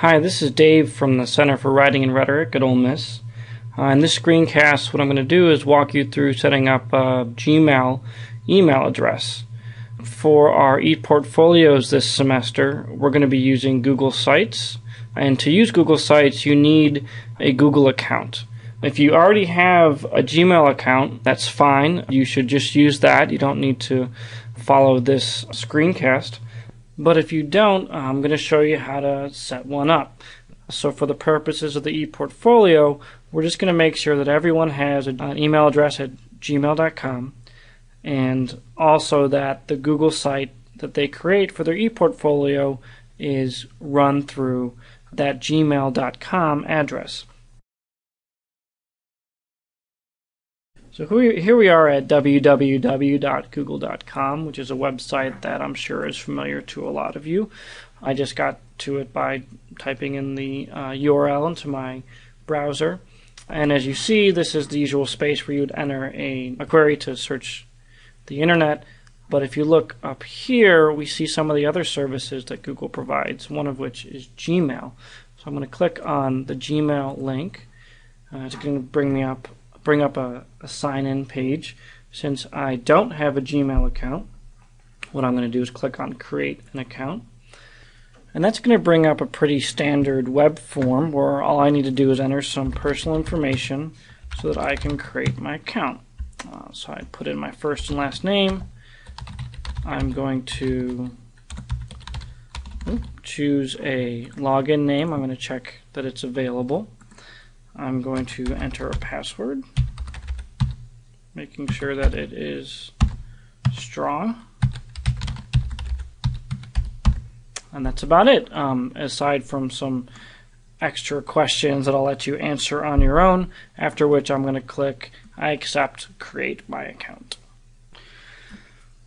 Hi, this is Dave from the Center for Writing and Rhetoric at Ole Miss. Uh, in this screencast, what I'm going to do is walk you through setting up a Gmail email address. For our ePortfolios this semester, we're going to be using Google Sites. And to use Google Sites, you need a Google account. If you already have a Gmail account, that's fine. You should just use that. You don't need to follow this screencast. But if you don't, I'm going to show you how to set one up. So for the purposes of the ePortfolio, we're just going to make sure that everyone has an email address at gmail.com and also that the Google site that they create for their ePortfolio is run through that gmail.com address. So here we are at www.google.com, which is a website that I'm sure is familiar to a lot of you. I just got to it by typing in the uh, URL into my browser. And as you see, this is the usual space where you would enter a, a query to search the internet. But if you look up here, we see some of the other services that Google provides, one of which is Gmail. So I'm going to click on the Gmail link. Uh, it's going to bring me up bring up a, a sign-in page. Since I don't have a Gmail account, what I'm going to do is click on Create an Account. And that's going to bring up a pretty standard web form where all I need to do is enter some personal information so that I can create my account. Uh, so I put in my first and last name. I'm going to choose a login name. I'm going to check that it's available. I'm going to enter a password, making sure that it is strong. And that's about it, um, aside from some extra questions that I'll let you answer on your own, after which I'm going to click I accept create my account.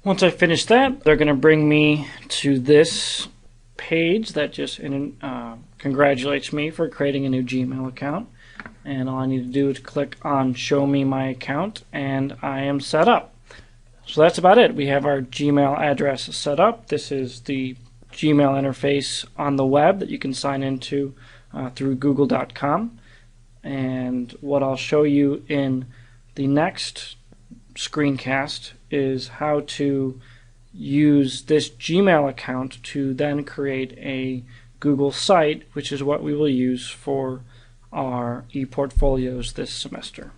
Once I finish that, they're going to bring me to this page that just uh, congratulates me for creating a new Gmail account and all I need to do is click on show me my account and I am set up. So that's about it. We have our Gmail address set up. This is the Gmail interface on the web that you can sign into uh, through google.com. And what I'll show you in the next screencast is how to use this Gmail account to then create a Google site, which is what we will use for our ePortfolios this semester.